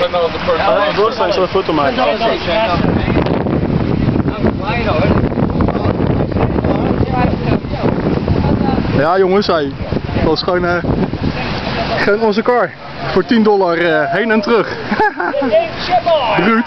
but not the person. Ah, Doorstelling zal een foto maken. Ja jongens, hij dat was gewoon, uh, gewoon onze car. Voor 10 dollar uh, heen en terug. Ruud.